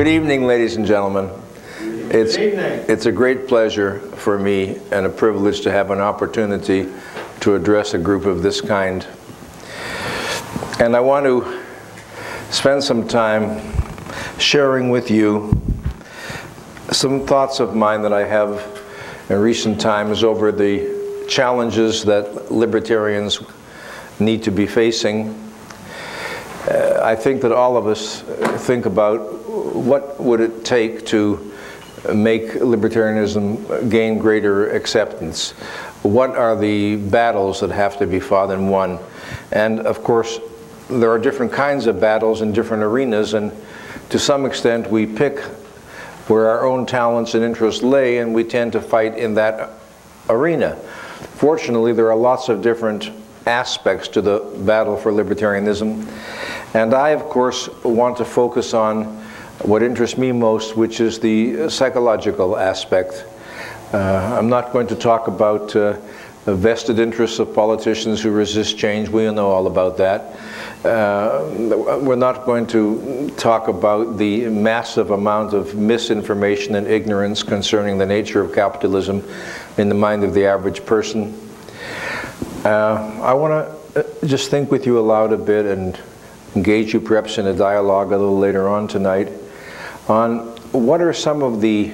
Good evening, ladies and gentlemen. It's, it's a great pleasure for me and a privilege to have an opportunity to address a group of this kind. And I want to spend some time sharing with you some thoughts of mine that I have in recent times over the challenges that libertarians need to be facing. Uh, I think that all of us think about what would it take to make libertarianism gain greater acceptance? What are the battles that have to be fought and won? And of course, there are different kinds of battles in different arenas, and to some extent we pick where our own talents and interests lay, and we tend to fight in that arena. Fortunately, there are lots of different aspects to the battle for libertarianism, and I, of course, want to focus on what interests me most, which is the psychological aspect. Uh, I'm not going to talk about uh, the vested interests of politicians who resist change. We know all about that. Uh, we're not going to talk about the massive amount of misinformation and ignorance concerning the nature of capitalism in the mind of the average person. Uh, I want to uh, just think with you aloud a bit and engage you perhaps in a dialogue a little later on tonight on what are some of the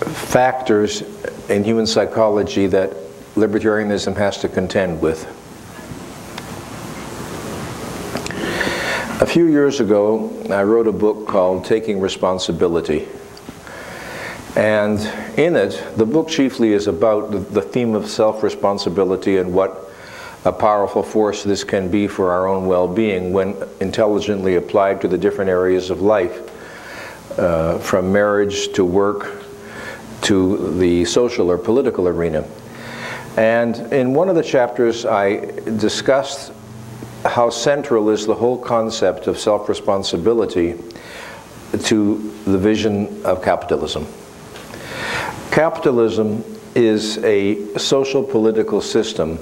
factors in human psychology that libertarianism has to contend with. A few years ago, I wrote a book called Taking Responsibility. And in it, the book chiefly is about the theme of self-responsibility and what a powerful force this can be for our own well-being when intelligently applied to the different areas of life, uh, from marriage to work to the social or political arena. And in one of the chapters, I discussed how central is the whole concept of self-responsibility to the vision of capitalism. Capitalism is a social political system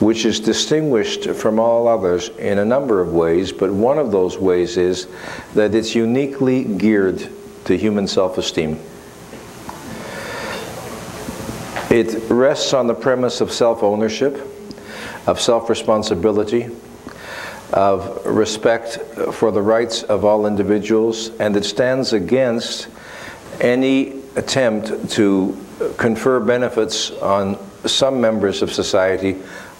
which is distinguished from all others in a number of ways, but one of those ways is that it's uniquely geared to human self-esteem. It rests on the premise of self-ownership, of self-responsibility, of respect for the rights of all individuals, and it stands against any attempt to confer benefits on some members of society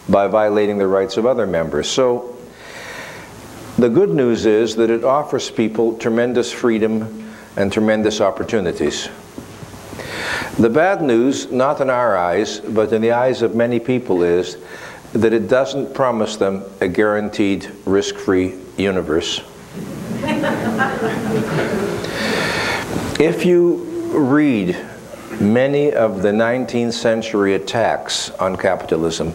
by violating the rights of other members. So the good news is that it offers people tremendous freedom and tremendous opportunities. The bad news, not in our eyes, but in the eyes of many people, is that it doesn't promise them a guaranteed risk-free universe. if you read many of the 19th century attacks on capitalism,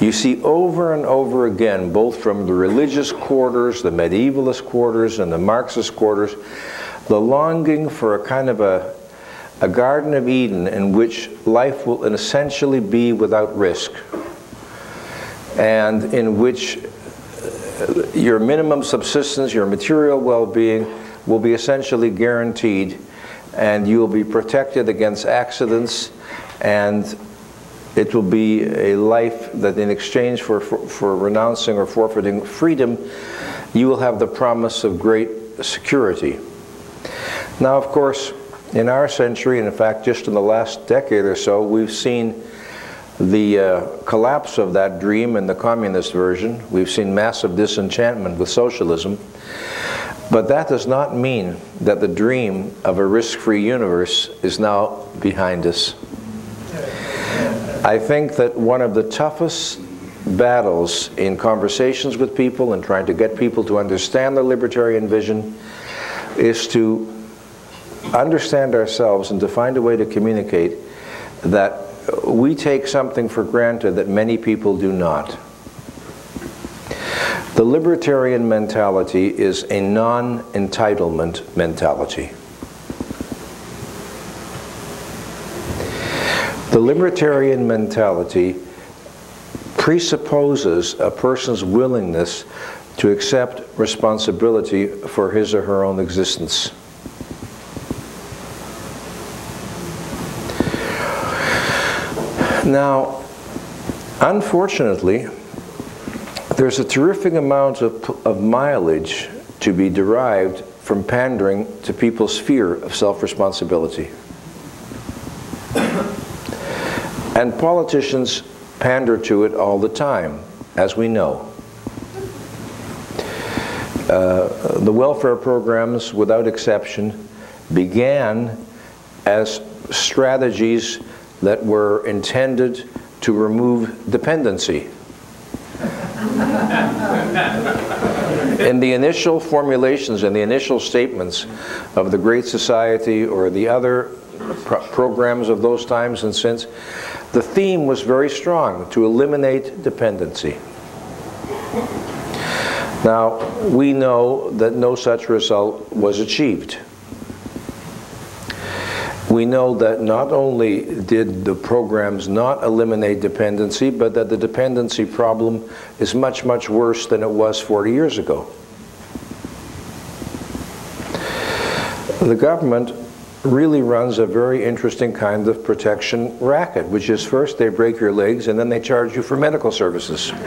you see over and over again, both from the religious quarters, the medievalist quarters, and the Marxist quarters, the longing for a kind of a, a Garden of Eden in which life will essentially be without risk and in which uh, your minimum subsistence, your material well-being will be essentially guaranteed and you will be protected against accidents and it will be a life that in exchange for, for, for, renouncing or forfeiting freedom, you will have the promise of great security. Now, of course, in our century, and in fact just in the last decade or so, we've seen the uh, collapse of that dream in the communist version. We've seen massive disenchantment with socialism. But that does not mean that the dream of a risk-free universe is now behind us. I think that one of the toughest battles in conversations with people and trying to get people to understand the libertarian vision is to understand ourselves and to find a way to communicate that we take something for granted that many people do not. The libertarian mentality is a non-entitlement mentality. The libertarian mentality presupposes a person's willingness to accept responsibility for his or her own existence. Now, unfortunately, there's a terrific amount of, of mileage to be derived from pandering to people's fear of self-responsibility. And politicians pander to it all the time, as we know. Uh, the welfare programs, without exception, began as strategies that were intended to remove dependency. in the initial formulations and the initial statements of the Great Society or the other pro programs of those times and since, the theme was very strong, to eliminate dependency. Now, we know that no such result was achieved. We know that not only did the programs not eliminate dependency, but that the dependency problem is much, much worse than it was 40 years ago. The government really runs a very interesting kind of protection racket, which is first they break your legs and then they charge you for medical services.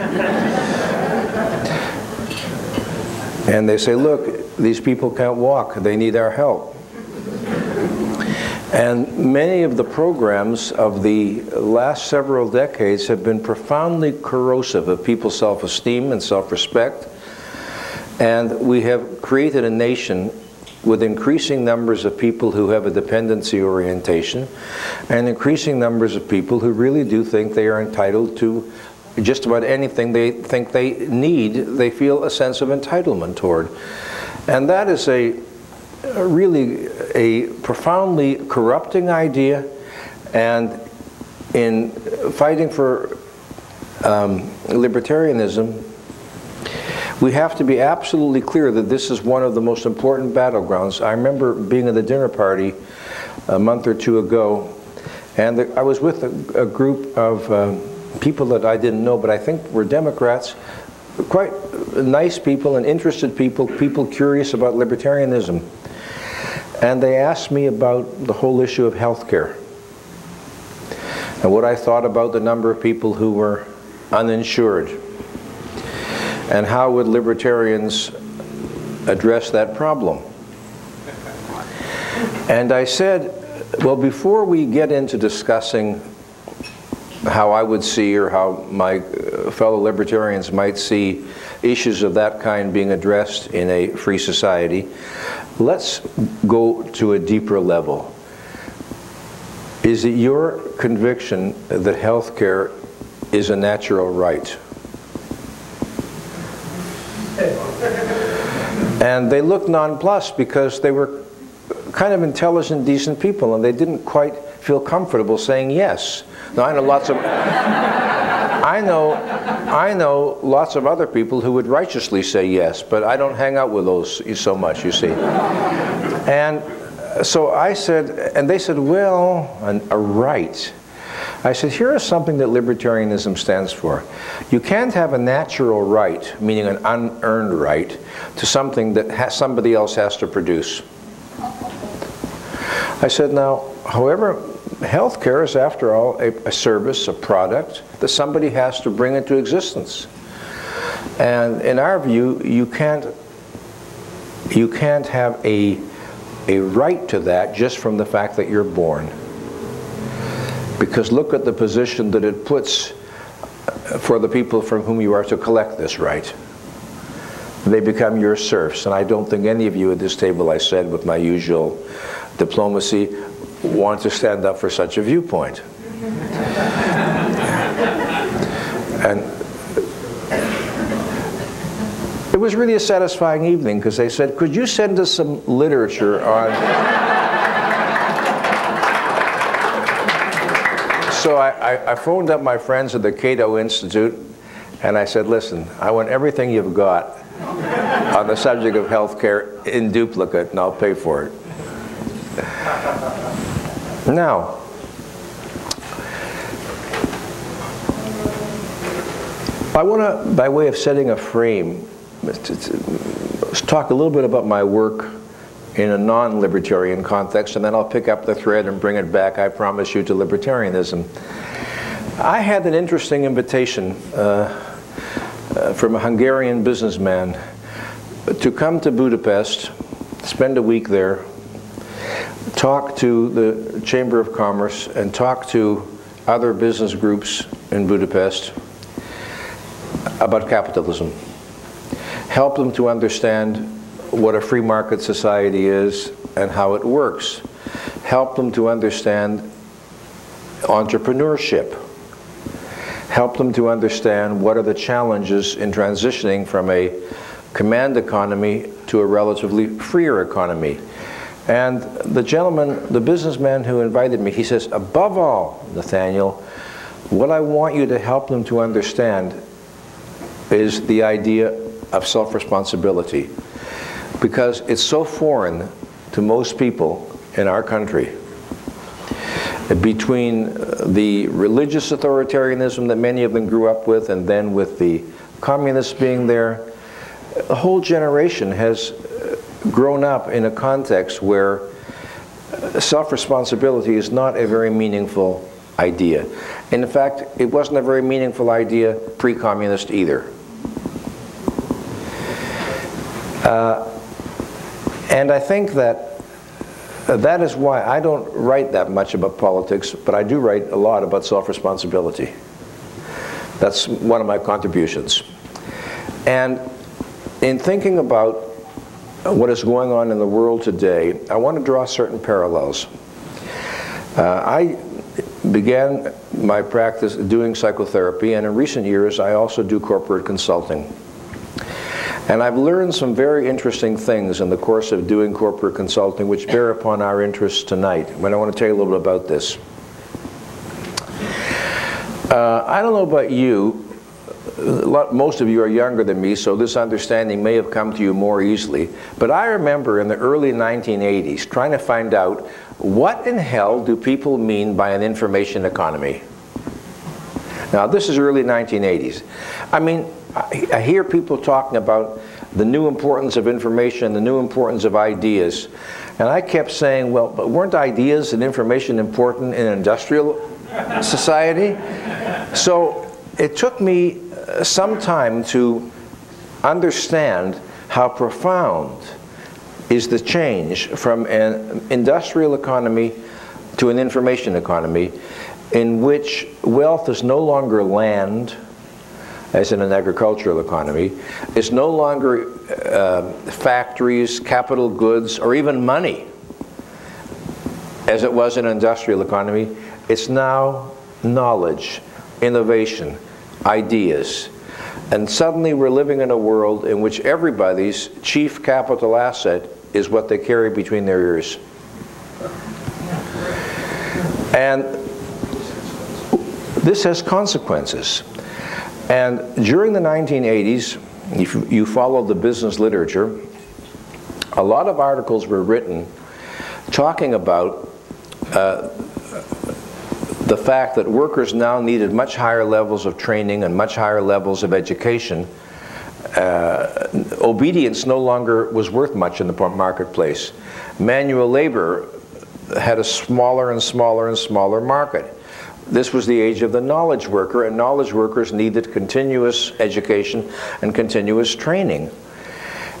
and they say, look, these people can't walk, they need our help. And many of the programs of the last several decades have been profoundly corrosive of people's self-esteem and self-respect. And we have created a nation with increasing numbers of people who have a dependency orientation and increasing numbers of people who really do think they are entitled to just about anything they think they need, they feel a sense of entitlement toward. And that is a, really a profoundly corrupting idea and in fighting for um, libertarianism, we have to be absolutely clear that this is one of the most important battlegrounds. I remember being at the dinner party a month or two ago, and the, I was with a, a group of uh, people that I didn't know, but I think were Democrats, quite nice people and interested people, people curious about libertarianism. And they asked me about the whole issue of health care and what I thought about the number of people who were uninsured and how would libertarians address that problem? And I said, well, before we get into discussing how I would see or how my uh, fellow libertarians might see issues of that kind being addressed in a free society, let's go to a deeper level. Is it your conviction that health care is a natural right? And they looked nonplussed because they were kind of intelligent, decent people, and they didn't quite feel comfortable saying yes. Now I know lots of, I know, I know lots of other people who would righteously say yes, but I don't hang out with those so much, you see. And so I said, and they said, well, an, a right. I said, here is something that libertarianism stands for. You can't have a natural right, meaning an unearned right, to something that somebody else has to produce. I said, now, however, healthcare is, after all, a, a service, a product that somebody has to bring into existence. And in our view, you can't, you can't have a, a right to that just from the fact that you're born. Because look at the position that it puts for the people from whom you are to collect this right. They become your serfs, and I don't think any of you at this table, I said with my usual diplomacy, want to stand up for such a viewpoint. and it was really a satisfying evening because they said, could you send us some literature on so I, I, phoned up my friends at the Cato Institute and I said, listen, I want everything you've got on the subject of healthcare in duplicate and I'll pay for it. Now, I want to, by way of setting a frame talk a little bit about my work in a non-libertarian context, and then I'll pick up the thread and bring it back, I promise you, to libertarianism. I had an interesting invitation uh, uh, from a Hungarian businessman to come to Budapest, spend a week there, talk to the Chamber of Commerce, and talk to other business groups in Budapest about capitalism. Help them to understand what a free market society is and how it works. Help them to understand entrepreneurship. Help them to understand what are the challenges in transitioning from a command economy to a relatively freer economy. And the gentleman, the businessman who invited me, he says, above all, Nathaniel, what I want you to help them to understand is the idea of self-responsibility. Because it's so foreign to most people in our country. Between the religious authoritarianism that many of them grew up with and then with the communists being there, a whole generation has grown up in a context where self-responsibility is not a very meaningful idea. In fact, it wasn't a very meaningful idea pre-communist either. Uh, and I think that uh, that is why I don't write that much about politics, but I do write a lot about self-responsibility. That's one of my contributions. And in thinking about what is going on in the world today, I want to draw certain parallels. Uh, I began my practice doing psychotherapy, and in recent years I also do corporate consulting. And I've learned some very interesting things in the course of doing corporate consulting which bear upon our interests tonight. And I want to tell you a little bit about this. Uh, I don't know about you, lot, most of you are younger than me, so this understanding may have come to you more easily. But I remember in the early 1980s trying to find out what in hell do people mean by an information economy? Now, this is early 1980s. I mean, I hear people talking about the new importance of information, the new importance of ideas. And I kept saying, well, but weren't ideas and information important in industrial society? So it took me uh, some time to understand how profound is the change from an industrial economy to an information economy in which wealth is no longer land, as in an agricultural economy, it's no longer uh, factories, capital goods, or even money, as it was in an industrial economy. It's now knowledge, innovation, ideas. And suddenly we're living in a world in which everybody's chief capital asset is what they carry between their ears. And this has consequences. And during the 1980s, if you follow the business literature, a lot of articles were written talking about uh, the fact that workers now needed much higher levels of training and much higher levels of education, uh, obedience no longer was worth much in the marketplace. Manual labor had a smaller and smaller and smaller market. This was the age of the knowledge worker, and knowledge workers needed continuous education and continuous training.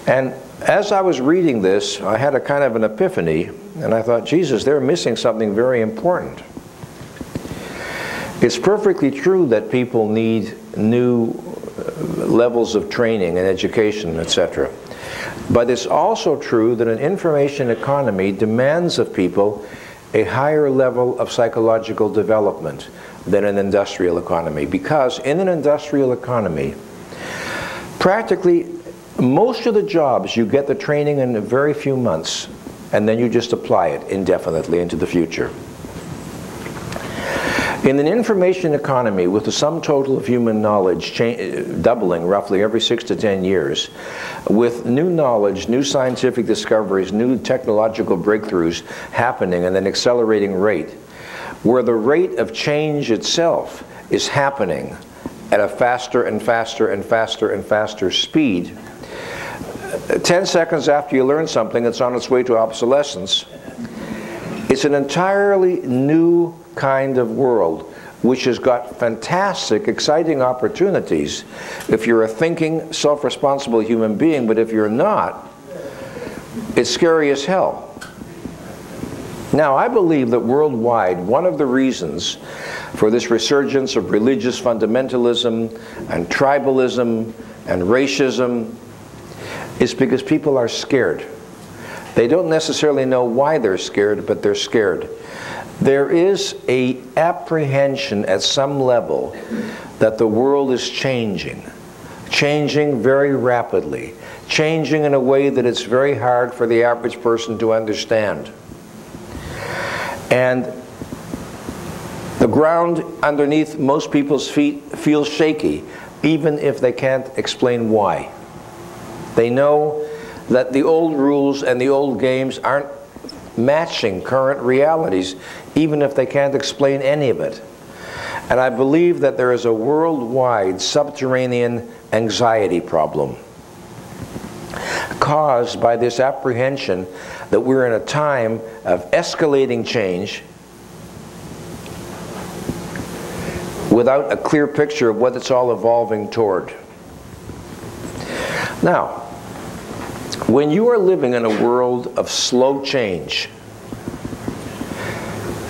And as I was reading this, I had a kind of an epiphany, and I thought, Jesus, they're missing something very important. It's perfectly true that people need new uh, levels of training and education, etc. But it's also true that an information economy demands of people a higher level of psychological development than an industrial economy. Because in an industrial economy, practically most of the jobs you get the training in a very few months and then you just apply it indefinitely into the future. In an information economy with the sum total of human knowledge uh, doubling roughly every six to ten years, with new knowledge, new scientific discoveries, new technological breakthroughs happening at an accelerating rate, where the rate of change itself is happening at a faster and faster and faster and faster speed, 10 seconds after you learn something, it's on its way to obsolescence. It's an entirely new kind of world which has got fantastic, exciting opportunities if you're a thinking, self-responsible human being, but if you're not, it's scary as hell. Now, I believe that worldwide, one of the reasons for this resurgence of religious fundamentalism and tribalism and racism is because people are scared. They don't necessarily know why they're scared, but they're scared. There is a apprehension at some level that the world is changing, changing very rapidly, changing in a way that it's very hard for the average person to understand. And the ground underneath most people's feet feels shaky, even if they can't explain why. They know that the old rules and the old games aren't matching current realities, even if they can't explain any of it. And I believe that there is a worldwide subterranean anxiety problem caused by this apprehension that we're in a time of escalating change without a clear picture of what it's all evolving toward. Now, when you are living in a world of slow change,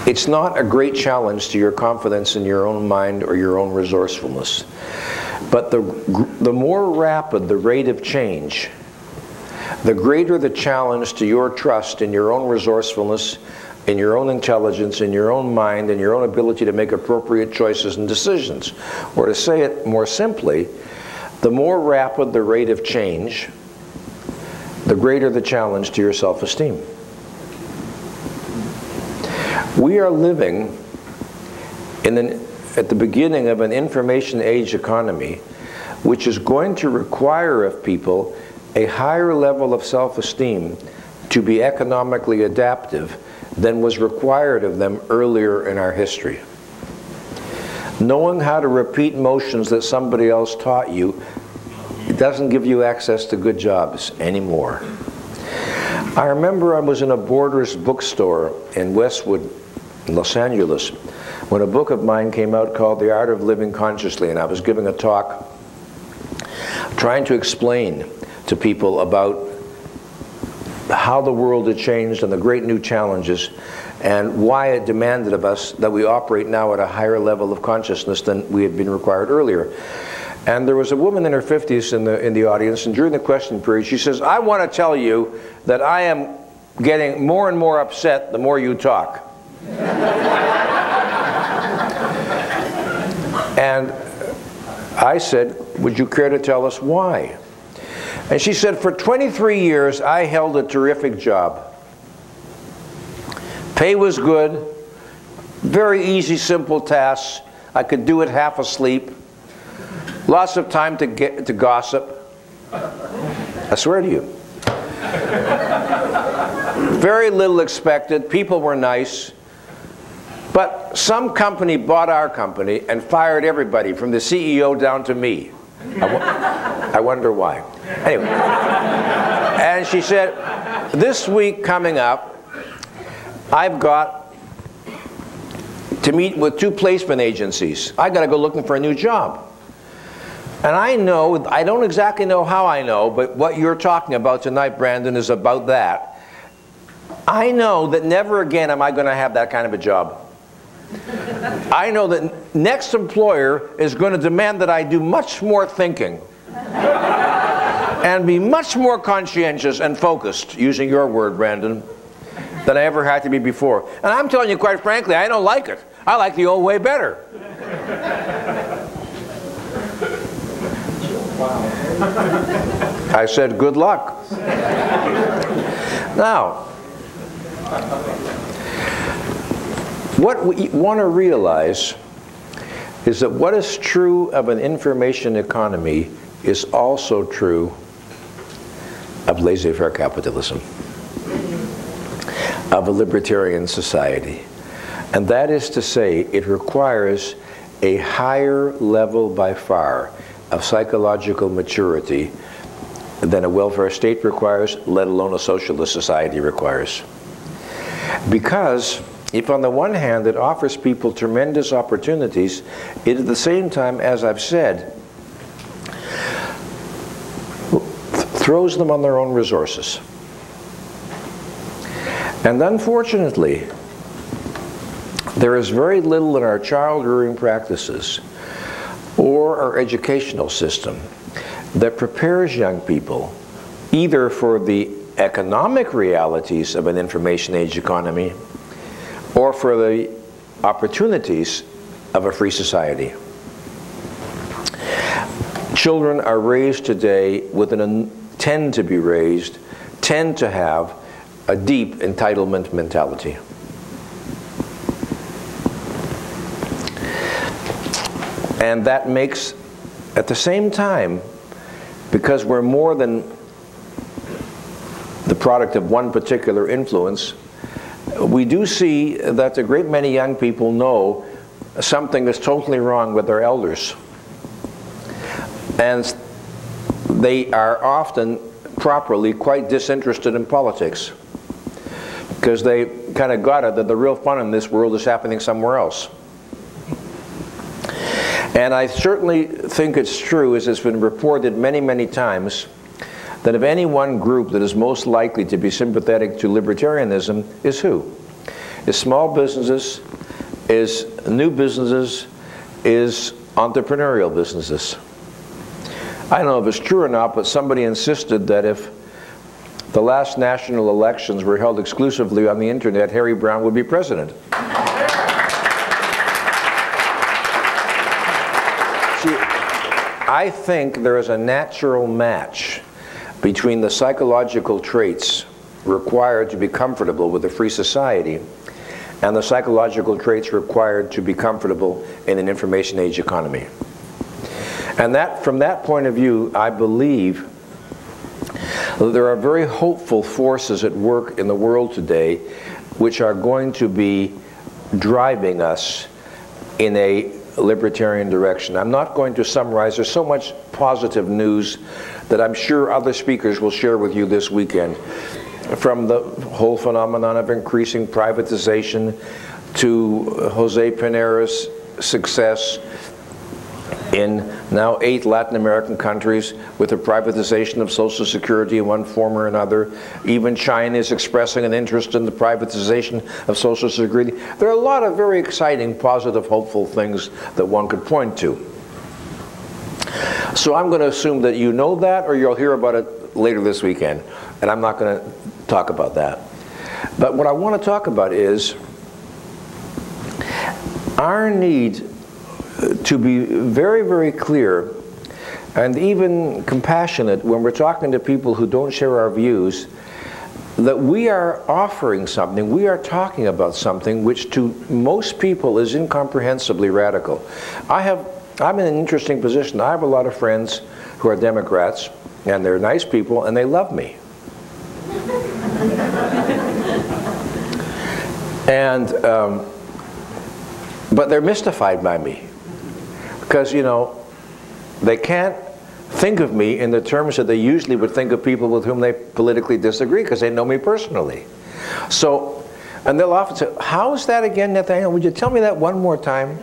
it's not a great challenge to your confidence in your own mind or your own resourcefulness. But the, the more rapid the rate of change, the greater the challenge to your trust in your own resourcefulness, in your own intelligence, in your own mind, in your own ability to make appropriate choices and decisions. Or to say it more simply, the more rapid the rate of change, the greater the challenge to your self-esteem. We are living in an, at the beginning of an information age economy which is going to require of people a higher level of self-esteem to be economically adaptive than was required of them earlier in our history. Knowing how to repeat motions that somebody else taught you doesn't give you access to good jobs anymore. I remember I was in a Borders bookstore in Westwood, Los Angeles, when a book of mine came out called The Art of Living Consciously, and I was giving a talk trying to explain to people about how the world had changed and the great new challenges and why it demanded of us that we operate now at a higher level of consciousness than we had been required earlier. And there was a woman in her 50s in the, in the audience, and during the question period, she says, I want to tell you that I am getting more and more upset the more you talk. and I said, would you care to tell us why? And she said, for 23 years, I held a terrific job. Pay was good, very easy, simple tasks. I could do it half asleep. Lots of time to get to gossip. I swear to you. Very little expected. People were nice. But some company bought our company and fired everybody from the CEO down to me. I, I wonder why. Anyway. And she said, this week coming up, I've got to meet with two placement agencies. I got to go looking for a new job. And I know, I don't exactly know how I know, but what you're talking about tonight, Branden, is about that. I know that never again am I going to have that kind of a job. I know that next employer is going to demand that I do much more thinking and be much more conscientious and focused, using your word, Branden, than I ever had to be before. And I'm telling you, quite frankly, I don't like it. I like the old way better. I said, good luck. now, what we want to realize is that what is true of an information economy is also true of laissez-faire capitalism, of a libertarian society. And that is to say, it requires a higher level by far of psychological maturity than a welfare state requires, let alone a socialist society requires. Because if on the one hand it offers people tremendous opportunities, it at the same time, as I've said, throws them on their own resources. And unfortunately, there is very little in our child rearing practices or our educational system that prepares young people either for the economic realities of an information age economy or for the opportunities of a free society. Children are raised today with an tend to be raised, tend to have a deep entitlement mentality. And that makes, at the same time, because we're more than the product of one particular influence, we do see that a great many young people know something is totally wrong with their elders. And they are often properly quite disinterested in politics because they kind of got it that the real fun in this world is happening somewhere else. And I certainly think it's true, as it's been reported many, many times, that if any one group that is most likely to be sympathetic to libertarianism is who? Is small businesses, is new businesses, is entrepreneurial businesses. I don't know if it's true or not, but somebody insisted that if the last national elections were held exclusively on the internet, Harry Browne would be president. I think there is a natural match between the psychological traits required to be comfortable with a free society and the psychological traits required to be comfortable in an information age economy. And that, from that point of view, I believe that there are very hopeful forces at work in the world today which are going to be driving us in a libertarian direction. I'm not going to summarize. There's so much positive news that I'm sure other speakers will share with you this weekend. From the whole phenomenon of increasing privatization to Jose Piñera's success in now eight Latin American countries with the privatization of Social Security in one form or another. Even China is expressing an interest in the privatization of Social Security. There are a lot of very exciting, positive, hopeful things that one could point to. So I'm going to assume that you know that or you'll hear about it later this weekend. And I'm not going to talk about that. But what I want to talk about is our need to be very, very clear and even compassionate when we're talking to people who don't share our views that we are offering something, we are talking about something which to most people is incomprehensibly radical. I have, I'm in an interesting position. I have a lot of friends who are Democrats, and they're nice people, and they love me. and, um, but they're mystified by me because, you know, they can't think of me in the terms that they usually would think of people with whom they politically disagree because they know me personally. So, and they'll often say, how is that again, Nathaniel? Would you tell me that one more time?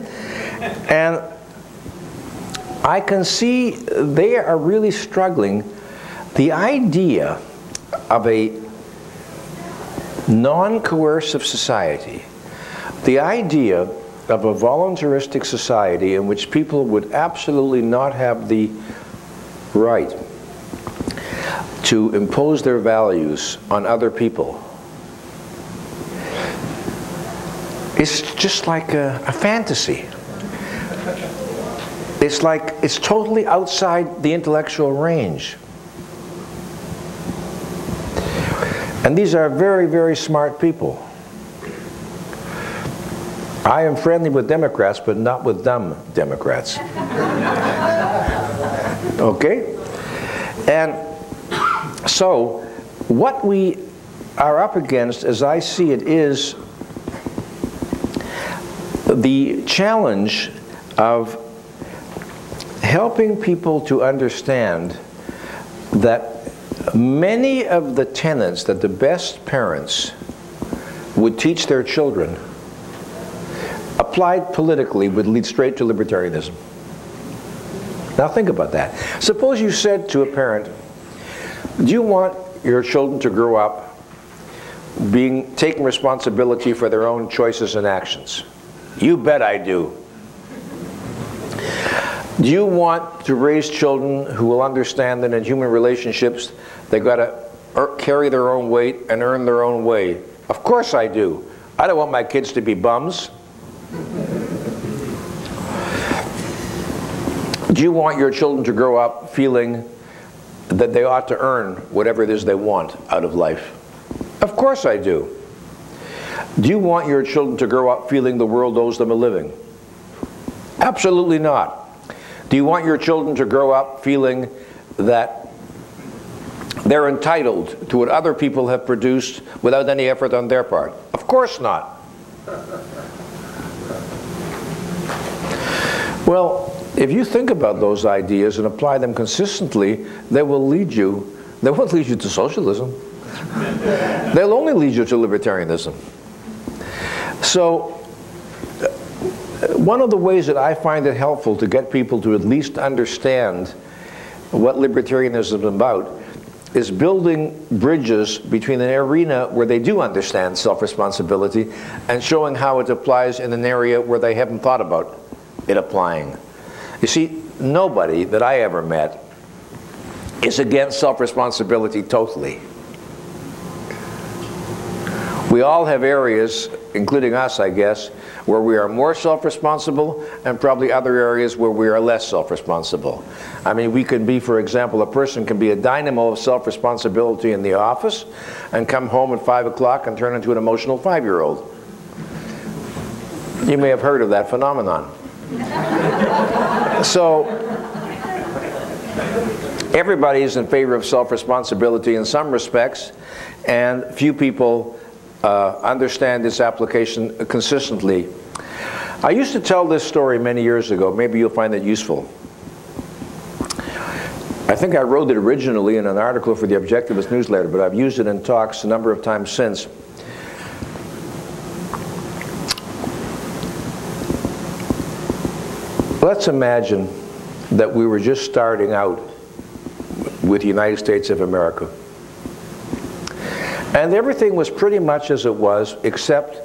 And I can see they are really struggling. The idea of a non-coercive society, the idea of a voluntaristic society in which people would absolutely not have the right to impose their values on other people. It's just like a, a fantasy. It's like it's totally outside the intellectual range. And these are very, very smart people. I am friendly with Democrats, but not with dumb Democrats. okay? And so, what we are up against, as I see it, is the challenge of helping people to understand that Many of the tenets that the best parents would teach their children applied politically would lead straight to libertarianism. Now think about that. Suppose you said to a parent, do you want your children to grow up being taking responsibility for their own choices and actions? You bet I do. Do you want to raise children who will understand that in human relationships they've got to carry their own weight and earn their own way? Of course I do. I don't want my kids to be bums. Do you want your children to grow up feeling that they ought to earn whatever it is they want out of life? Of course I do. Do you want your children to grow up feeling the world owes them a living? Absolutely not. Do you want your children to grow up feeling that they're entitled to what other people have produced without any effort on their part? Of course not. Well, if you think about those ideas and apply them consistently, they will lead you, they won't lead you to socialism. They'll only lead you to libertarianism. So, one of the ways that I find it helpful to get people to at least understand what libertarianism is about is building bridges between an arena where they do understand self-responsibility and showing how it applies in an area where they haven't thought about it applying. You see, nobody that I ever met is against self-responsibility totally. We all have areas, including us, I guess, where we are more self-responsible and probably other areas where we are less self-responsible. I mean, we can be, for example, a person can be a dynamo of self-responsibility in the office and come home at 5 o'clock and turn into an emotional five-year-old. You may have heard of that phenomenon. So everybody is in favor of self-responsibility in some respects, and few people uh, understand its application consistently. I used to tell this story many years ago. Maybe you'll find it useful. I think I wrote it originally in an article for the Objectivist newsletter, but I've used it in talks a number of times since. Let's imagine that we were just starting out with the United States of America. And everything was pretty much as it was, except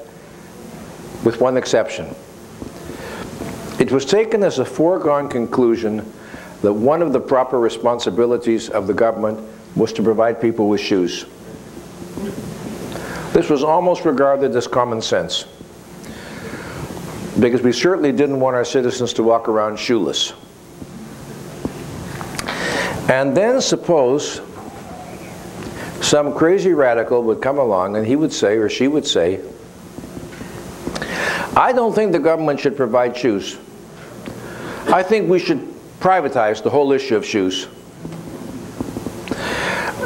with one exception. It was taken as a foregone conclusion that one of the proper responsibilities of the government was to provide people with shoes. This was almost regarded as common sense because we certainly didn't want our citizens to walk around shoeless. And then suppose some crazy radical would come along and he would say, or she would say, I don't think the government should provide shoes. I think we should privatize the whole issue of shoes.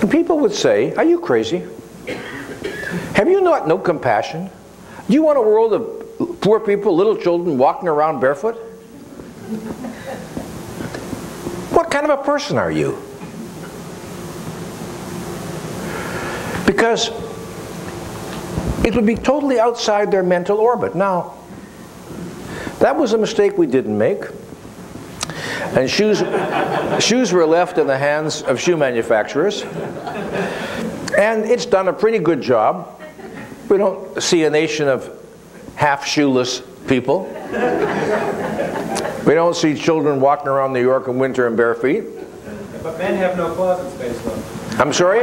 And people would say, are you crazy? Have you not no compassion? Do you want a world of poor people, little children walking around barefoot? What kind of a person are you? Because it would be totally outside their mental orbit. Now, that was a mistake we didn't make. And shoes, shoes were left in the hands of shoe manufacturers. And it's done a pretty good job. We don't see a nation of half shoeless people. we don't see children walking around New York in winter in bare feet. But men have no closet space though. I'm sorry?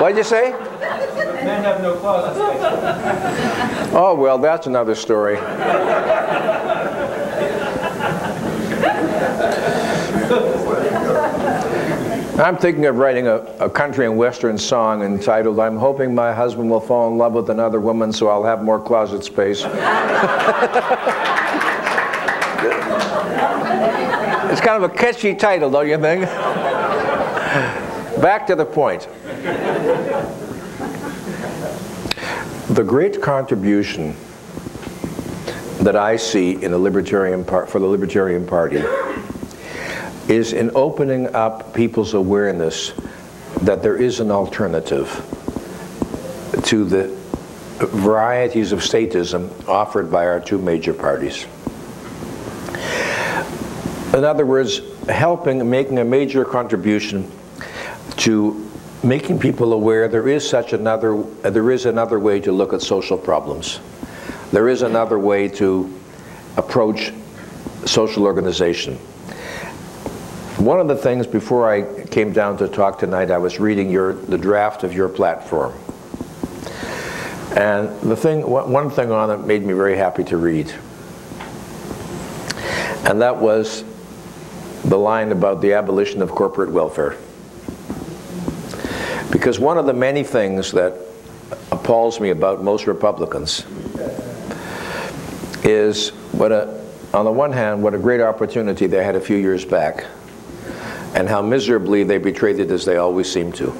What did you say? But men have no closet space. Oh, well, that's another story. I'm thinking of writing a, a, country and western song entitled, I'm hoping my husband will fall in love with another woman so I'll have more closet space. it's kind of a catchy title, don't you think? Back to the point. The great contribution that I see in the Libertarian part, for the Libertarian Party is in opening up people's awareness that there is an alternative to the varieties of statism offered by our two major parties. In other words, helping, making a major contribution to making people aware there is such another, there is another way to look at social problems. There is another way to approach social organization. One of the things before I came down to talk tonight, I was reading your, the draft of your platform. And the thing, one thing on it made me very happy to read. And that was the line about the abolition of corporate welfare. Because one of the many things that appalls me about most Republicans is what a, on the one hand, what a great opportunity they had a few years back, and how miserably they betrayed it as they always seem to.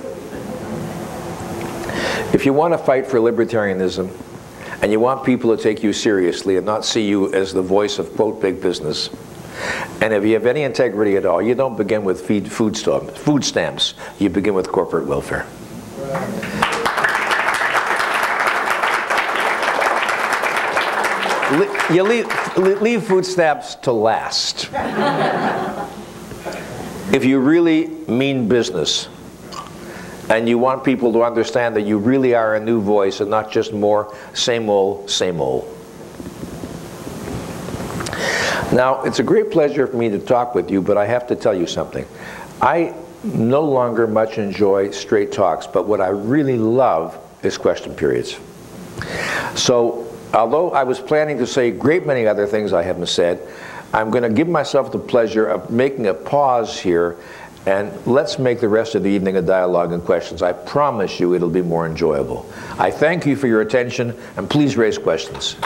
If you want to fight for libertarianism, and you want people to take you seriously and not see you as the voice of, quote, big business, and if you have any integrity at all, you don't begin with feed food, stamps, food stamps. You begin with corporate welfare. You leave, leave food stamps to last. If you really mean business, and you want people to understand that you really are a new voice and not just more same old, same old. Now, it's a great pleasure for me to talk with you, but I have to tell you something. I no longer much enjoy straight talks, but what I really love is question periods. So, although I was planning to say a great many other things I haven't said, I'm going to give myself the pleasure of making a pause here and let's make the rest of the evening a dialogue and questions. I promise you it'll be more enjoyable. I thank you for your attention and please raise questions.